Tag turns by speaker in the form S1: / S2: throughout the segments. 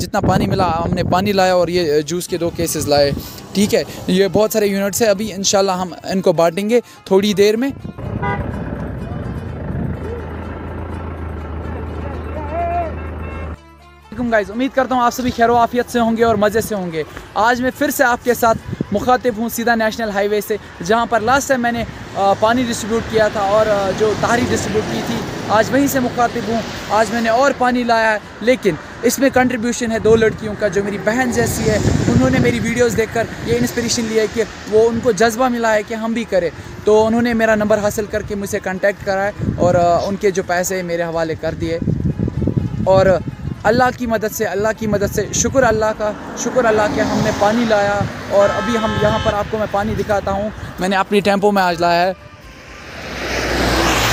S1: जितना पानी मिला, हमने पानी लाया और ये जूस के दो केसेस लाए। ठीक है? ये बहुत सारे यूनिट्स हैं। अभी इंशाल्लाह हम इनको बांटेंगे थोड़ी देर में। गाइज़ उम्मीद करता हूँ आप सभी खैर आफियत से होंगे और मज़े से होंगे। आज मैं फिर से आपके साथ मुखातिब हूँ सीधा नेशनल हाईवे से, जहाँ पर लास्ट टाइम मैंने पानी डिस्ट्रीब्यूट किया था और जो तारी डिस्ट्रीब्यूट की थी आज वहीं से मुखातिब हूँ। आज मैंने और पानी लाया है, लेकिन इसमें कंट्रीब्यूशन है दो लड़कियों का जो मेरी बहन जैसी है। उन्होंने मेरी वीडियोस देखकर ये इंस्पिरेशन लिया है कि वो उनको जज्बा मिला है कि हम भी करें। तो उन्होंने मेरा नंबर हासिल करके मुझसे कांटेक्ट करा है और उनके जो पैसे मेरे हवाले कर दिए। और, अल्लाह की मदद से, अल्लाह की मदद से शुक्र अल्लाह का, शुक्र अल्लाह के हमने पानी लाया। और अभी हम यहाँ पर आपको मैं पानी दिखाता हूँ। मैंने अपनी टेंपो में आज लाया है।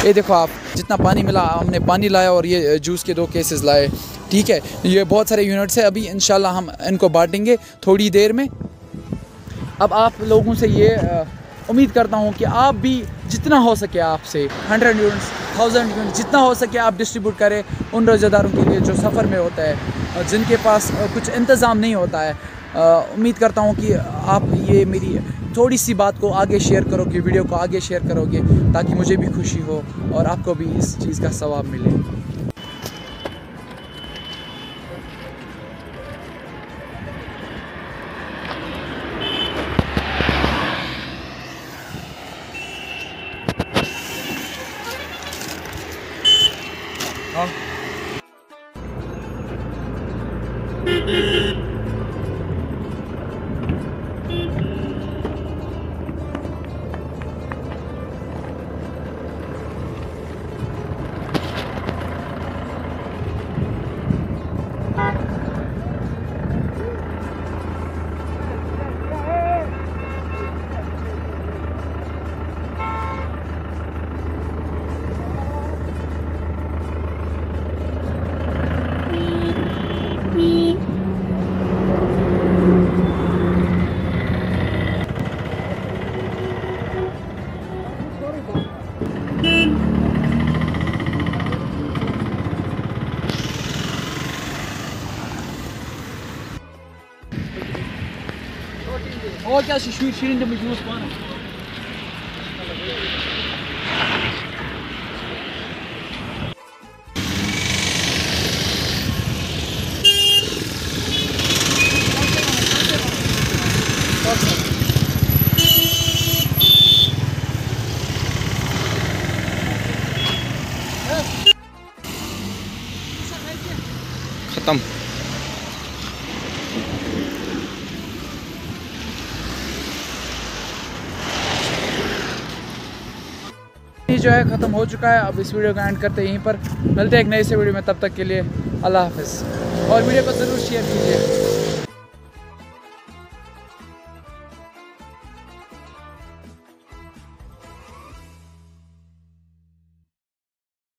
S1: ये देखो आप, जितना पानी मिला, हमने पानी लाया और ये जूस के दो केसेस लाए। ठीक है? ये बहुत सारे यूनिट्स हैं, अभी इन हम इनको बांटेंगे थोड़ी देर में। अब आप लोगों से ये उम्मीद करता हूँ कि आप भी जितना हो सके आपसे हंड्रेड यूनिट्स थाउज़ेंड यूनिट जितना हो सके आप डिस्ट्रीब्यूट करें उन रोज़ेदारों के लिए जो सफ़र में होता है जिनके पास कुछ इंतज़ाम नहीं होता है। उम्मीद करता हूँ कि आप ये मेरी थोड़ी सी बात को आगे शेयर करोगे, वीडियो को आगे शेयर करोगे, ताकि मुझे भी खुशी हो और आपको भी इस चीज़ का सवाब मिले। O क्या शिशु शिरिन जब जूस पाना
S2: खत्म।
S1: जो है ख़त्म हो चुका है। अब इस वीडियो को एंड करते यहीं पर। मिलते हैं एक नए से वीडियो में। तब तक के लिए अल्लाह हाफ़ और वीडियो को ज़रूर शेयर कीजिए।